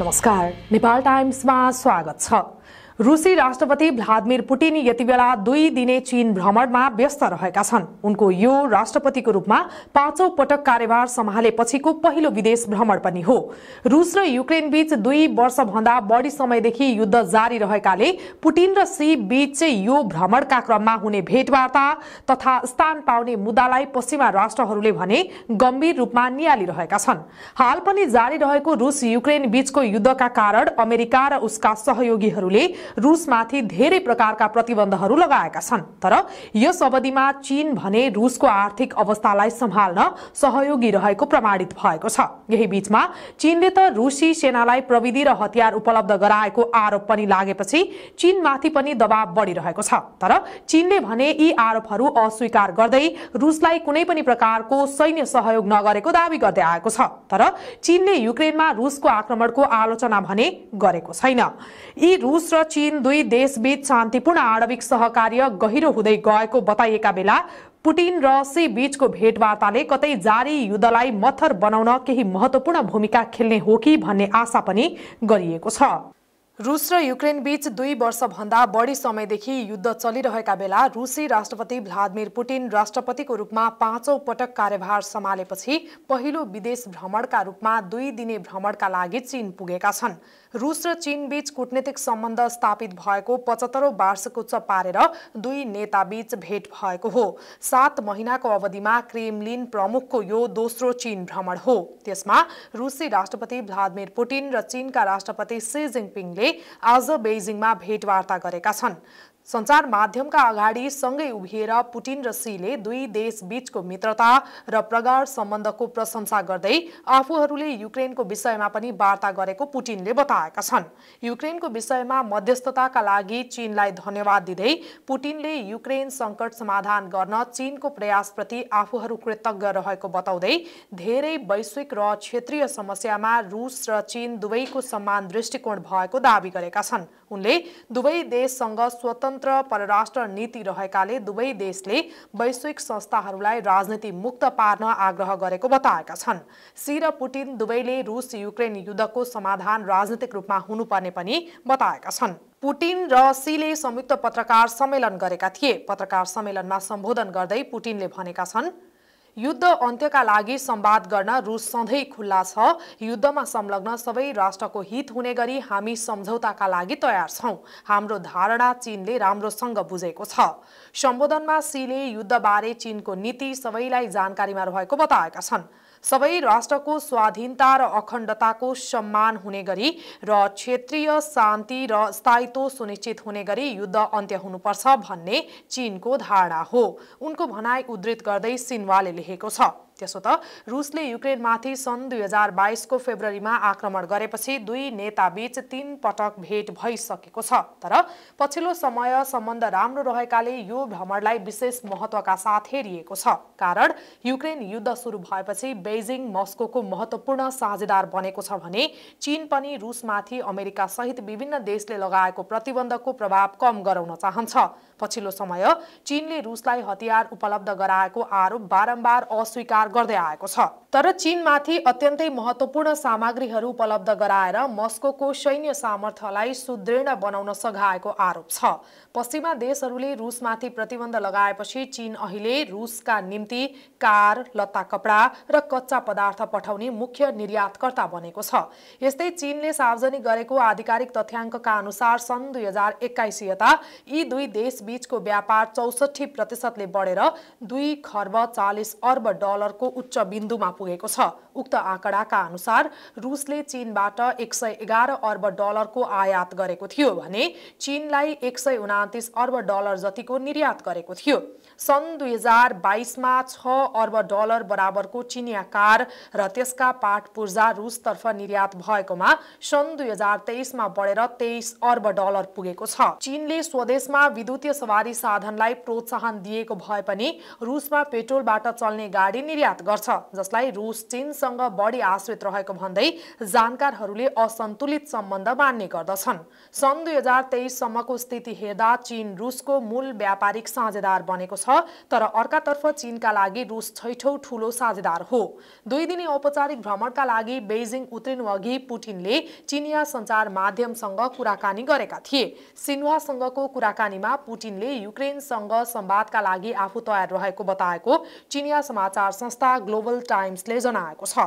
नमस्कार नेपाल टाइम्समा स्वागत छ। रुसी राष्ट्रपति भ्लादिमिर पुटिन यति बेला दुई दिने चीन भ्रमणमा व्यस्त रहेका छन्। उनको यो राष्ट्रपतिको रूपमा पाँचौं पटक कार्यभार सम्हालेपछिको पहिलो विदेश भ्रमण पनि हो। रूस र युक्रेन बीच दुई वर्षभन्दा बढी समयदेखि युद्ध जारी रहेकाले पुटिन र सी बीच यो भ्रमणका क्रममा हुने भेटवार्ता तथा स्थान पाउने मुद्दालाई पश्चिमा राष्ट्रहरूले भने गम्भीर रूपमा निहालिरहेका छन्। हाल पनि जारी रहेको रूस युक्रेन बीचको युद्धका कारण अमेरिका र उसका सहयोगीहरूले रूसमाथि धेरै प्रकारका प्रतिबन्धहरू लगाएका छन्। तर यस अवधिमा चीन भने रूसको आर्थिक अवस्थालाई सम्हाल्न सहयोगी रहेको प्रमाणित भएको छ। यही बीचमा चीनले त रूसी सेनालाई प्रविधि र हतियार उपलब्ध गराएको आरोप पनि लागेपछि चीनमाथि पनि दबाव बढ़िरहेको छ। तर चीनले भने यी आरोपहरू अस्वीकार गर्दै रूसलाई कुनै पनि प्रकारको सैन्य सहयोग नगरेको दावी गर्दै आएको छ। तर चीनले युक्रेनमा रूसको आक्रमणको आलोचना भने गरेको छैन। यी रूस र चीन दुई देशबीच शान्तिपूर्ण आणविक सहकार्य गहिरो हुँदै गएको बताइएका बेला पुटिन र सी बीचको भेटवार्ताले कतै जारी युद्धलाई मथर बनाउन केही महत्वपूर्ण भूमिका खेल्ने हो कि भन्ने आशा पनि गरिएको छ। रुस र युक्रेन बीच दुई वर्षभन्दा बढी समयदेखि युद्ध चलिरहेका बेला रुसी राष्ट्रपति भ्लादिमिर पुटिन राष्ट्रपतिको रूपमा पाँचौं पटक कार्यभार सम्हालेपछि पहिलो विदेश भ्रमणका रूपमा दुई दिने भ्रमणका लागि चीन पुगेका छन्। रुस र चीन बीच कूटनीतिक सम्बन्ध स्थापित भएको पचहत्तरौं वार्षिकोत्सव पारेर दुई नेता बीच भेट भएको हो। सात महिनाको अवधिमा क्रेमलिन प्रमुखको यो दोस्रो चीन भ्रमण हो। त्यसमा रुसी राष्ट्रपति भ्लादिमिर पुटिन र चीनका राष्ट्रपति सी जिङपिङले आज बेजिङमा भेटवार्ता गरेका छन्। सञ्चार माध्यमका अगाडि सँगै उभिएर पुटिन र सीले दुई देश बीचको मित्रता र प्रगाढ सम्बन्धको प्रशंसा गर्दै आफूहरूले युक्रेनको विषयमा पनि वार्ता गरेको पुटिनले बताएका छन्। युक्रेनको विषयमा मध्यस्थताका लागि चीनलाई धन्यवाद दिँदै पुटिनले युक्रेन सङ्कट समाधान गर्न चीनको प्रयासप्रति आफूहरू कृतज्ञ रहेको बताउँदै धेरै वैश्विक र क्षेत्रीय समस्यामा रुस र चीन दुवैको समान दृष्टिकोण भएको दावी गरेका छन्। उनले दुवै देशसँग स्वतन्त्र स्वतन्त्र परराष्ट्र नीति रहेकाले दुवै देशले वैश्विक संस्थाहरूलाई राजनीति मुक्त पार्न आग्रह गरेको बताएका छन्। सी र पुटिन दुवैले रुस युक्रेन युद्धको समाधान राजनीतिक रूपमा हुनुपर्ने पनि बताएका छन्। पुटिन र सीले संयुक्त पत्रकार सम्मेलन गरेका थिए। पत्रकार सम्मेलनमा सम्बोधन गर्दै पुटिनले भनेका छन् युद्ध अन्त्यका लागि संवाद गर्न रुस सधैँ खुल्ला छ। युद्धमा संलग्न सबै राष्ट्रको हित हुने गरी हामी सम्झौताका लागि तयार छौँ। हाम्रो धारणा चीनले राम्रोसँग बुझेको छ। सम्बोधनमा सीले युद्धबारे चीनको नीति सबैलाई जानकारीमा रहेको बताएका छन्। सबै राष्ट्रको स्वाधीनता र अखण्डताको सम्मान हुने गरी र क्षेत्रीय शान्ति र स्थायित्व सुनिश्चित हुने गरी युद्ध अन्त्य हुनुपर्छ भन्ने चीनको धारणा हो। उनको भनाइ उद्धृत गर्दै सिन्वाले लेखेको छ। त्यसो त रुसले युक्रेनमाथि सन् दुई हजार बाइसको फेब्रुअरीमा आक्रमण गरेपछि दुई नेताबीच तीन पटक भेट भइसकेको छ। तर पछिल्लो समय सम्बन्ध राम्रो रहेकाले यो भ्रमणलाई विशेष महत्वका साथ हेरिएको छ। कारण युक्रेन युद्ध सुरु भएपछि बेजिङ मस्को महत्वपूर्ण साझेदार बनेको छ भने चीन पनि रुसमाथि अमेरिका सहित विभिन्न देशले लगाएको प्रतिबन्धको प्रभाव कम गराउन चाहन्छ। पछिल्लो समय चीनले रुसलाई हतियार उपलब्ध गराएको आरोप बारम्बार अस्वीकार गर्दै आएको छ। तर चीनमाथि अत्यन्तै महत्वपूर्ण सामग्रीहरू उपलब्ध गराएर मस्को सैन्य सामर्थ्यलाई सुदृढ बनाउन सघाएको आरोप छ। पश्चिमा देशहरूले रुसमाथि प्रतिबन्ध लगाएपछि चीन अहिले रुसका निम्ति कार लत्ता कपडा र कच्चा पदार्थ पठाउने मुख्य निर्यातकर्ता बनेको छ। यस्तै चीनले सार्वजनिक गरेको आधिकारिक तथ्याङ्कका अनुसार सन् दुई हजार एक्काइस यता यी दुई देश बीचको व्यापार चौसठी प्रतिशतले बढेर दुई खर्ब चालिस अर्ब डलरको उच्च बिन्दुमा पुगेको छ। उक्त आँकडाका अनुसार रुसले चीनबाट एक सय एघार अर्ब डलरको आयात गरेको थियो भने चीनलाई एक सय उनातिस अर्ब डलर जतिको निर्यात गरेको थियो। सन् दुई हजार बाइसमा छ अर्ब डलर बराबरको चिनिया कार र त्यसका पाठ पूर्जा रुसतर्फ निर्यात भएकोमा सन् दुई हजार तेइसमा बढेर तेइस अर्ब डलर पुगेको छ। चीनले स्वदेशमा विद्युतीय सवारी साधनलाई प्रोत्साहन दिएको भए पनि रुसमा पेट्रोलबाट चल्ने गाडी निर्यात गर्छ जसलाई रुस चीनसँग बढी आश्रित रहेको भन्दै जानकारहरूले असन्तुलित सम्बन्ध मान्ने गर्दछन्। सन् दुई हजार तेइससम्मको स्थिति हेर्दा चीन रुसको मूल व्यापारिक साझेदार बनेको छ तर अर्कातर्फ चीनका लागि रुस छैठौँ ठूलो साझेदार हो। दुई दिने औपचारिक भ्रमणका लागि बेजिङ उत्रिनु अघि पुटिनले चिनिया सञ्चार माध्यमसँग कुराकानी गरेका थिए। सिन्हासँगको कुराकानीमा पुटिनले युक्रेनसँग संवादका लागि आफू तयार रहेको बताएको चिनिया समाचार संस्था ग्लोबल टाइम्सले जनाएको छ।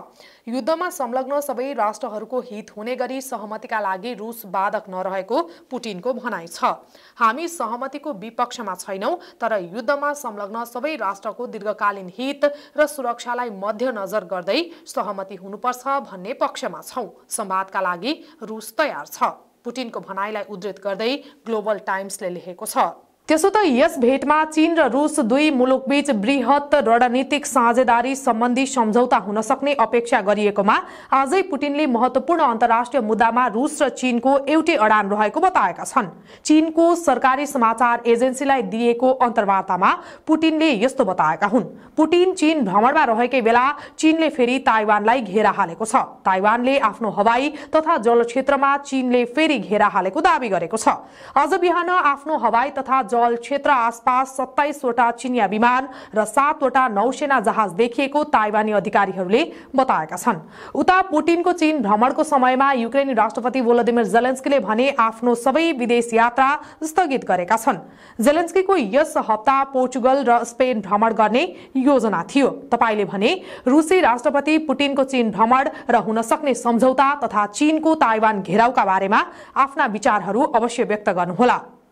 युद्धमा संलग्न सबै राष्ट्रहरूको हित हुने गरी सहमतिका लागि रुस बाधक नरहेको पुटिनको भनाइ छ। हामी सहमतिको विपक्षमा छैनौँ तर युद्धमा संलग्न सबै राष्ट्रको दीर्घकालीन हित र सुरक्षालाई मध्यनजर गर्दै सहमति हुनुपर्छ भन्ने पक्षमा छौँ। संवादका लागि रुस तयार छ। पुटिनको भनाइलाई उद्धृत गर्दै ग्लोबल टाइम्सले लेखेको छ। त्यसो त यस भेटमा चीन र रुस दुई मुलुकबीच वृहत रणनीतिक साझेदारी सम्बन्धी सम्झौता हुन सक्ने अपेक्षा गरिएकोमा आजै पुटिनले महत्वपूर्ण अन्तर्राष्ट्रिय मुद्दामा रुस र चीनको एउटै अडान रहेको बताएका छन्। चीनको सरकारी समाचार एजेन्सीलाई दिएको अन्तर्वार्तामा पुटिनले यस्तो बताएका हुन्। पुटिन चीन भ्रमणमा रहेकै बेला चीनले फेरि ताइवानलाई घेरा हालेको छ। ताइवानले आफ्नो हवाई तथा जल क्षेत्रमा चीनले फेरि घेरा हालेको दावी गरेको छ। आज बिहान आफ्नो हवाई तथा जल क्षेत्र आसपास सत्ताइसवटा चिनिया विमान र सातवटा नौसेना जहाज देखिएको ताइवानी अधिकारीहरूले बताएका छन्। उता पुटिनको चीन भ्रमणको समयमा युक्रेनी राष्ट्रपति भोलोदिमिर जेलेन्स्कीले भने आफ्नो सबै विदेश यात्रा स्थगित गरेका छन्। जेलेन्स्कीको यस हप्ता पोर्चुगल र स्पेन भ्रमण गर्ने योजना थियो। तपाईँले भने रुसी राष्ट्रपति पुटिनको चीन भ्रमण र हुन सक्ने सम्झौता तथा चीनको ताइवान घेराउका बारेमा आफ्ना विचारहरू अवश्य व्यक्त गर्नुहोला।